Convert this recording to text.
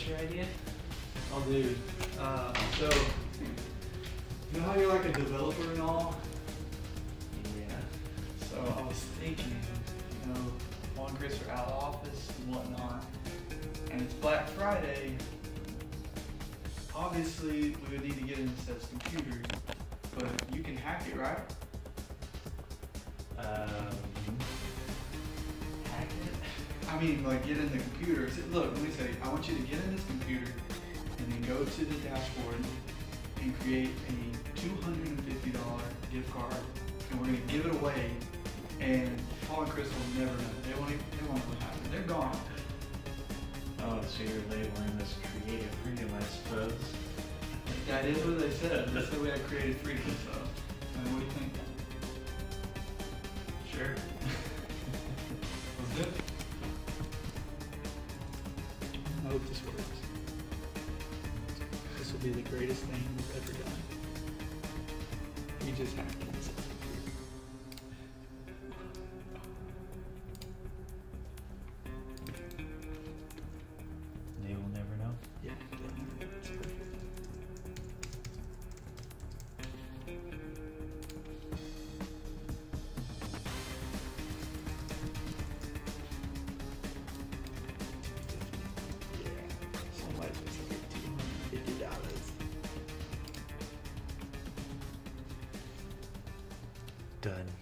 What's your idea? Oh, dude. Uh, so, you know how you're like a developer and all? Yeah. So I was thinking, you know, and Chris are out of office and whatnot, and it's Black Friday. Obviously, we would need to get into Seth's computer, but you can hack it, right? Um? I mean, like get in the computer. Say, Look, let me say, I want you to get in this computer and then go to the dashboard and create a $250 gift card, and we're gonna give it away. And Paul and Chris will never know. They won't. Even, they won't know what happened. They're gone. Oh, so you're labeling this creative freedom, I suppose. That is what they said. They said we had creative freedom. So, Will be the greatest thing we've ever done. We just hacked Done.